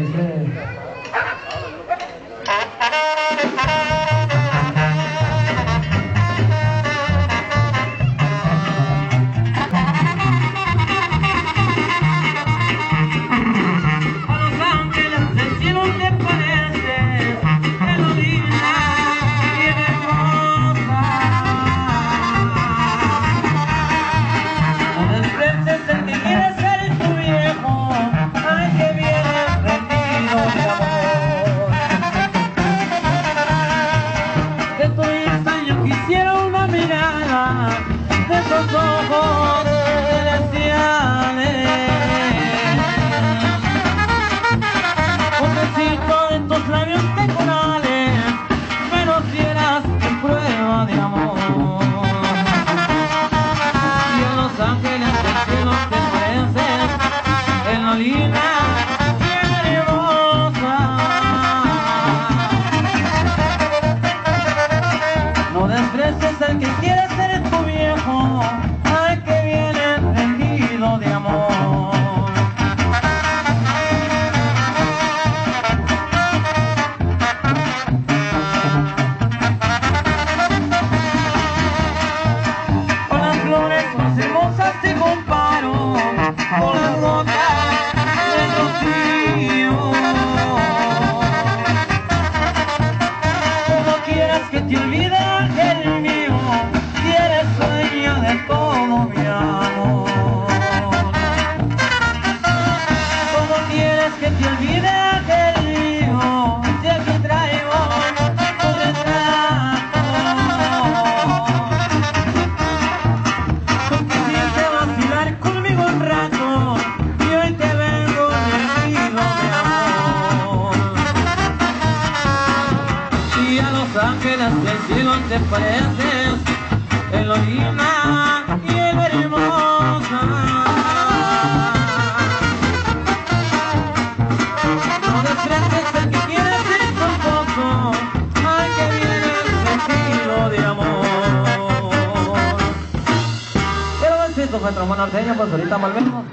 Amen. Esos ojos quieras que te olvide el mío Si eres dueña de todo mi amor ¿Cómo quieres que te olvide aquel mío? Si aquí traigo tu retrato Tú quisiste vacilar conmigo un rato del cielo te pareces En lo linda y hermosa no desprecies el que quiere ser tampoco Al que viene sentido de amor Quiero besito, nuestro norteño, pues ahorita volvemos.